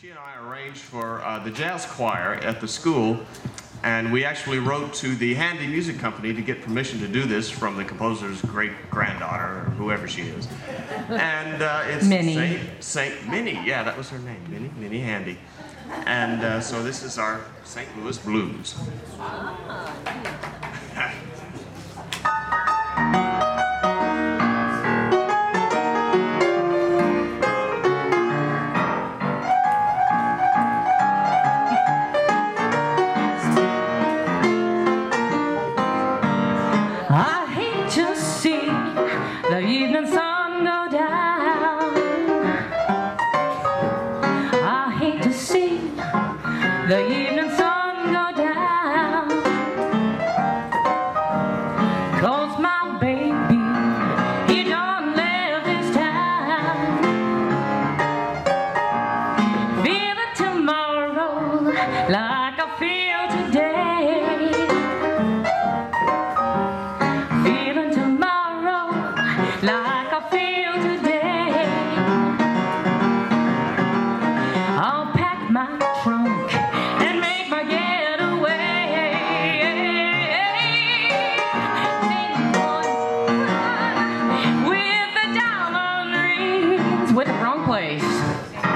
She and I arranged for uh, the jazz choir at the school, and we actually wrote to the Handy Music Company to get permission to do this from the composer's great granddaughter, or whoever she is. And uh, it's Minnie. Saint, Saint Minnie. Yeah, that was her name, Minnie, Minnie Handy. And uh, so this is our St. Louis Blues. The wrong place.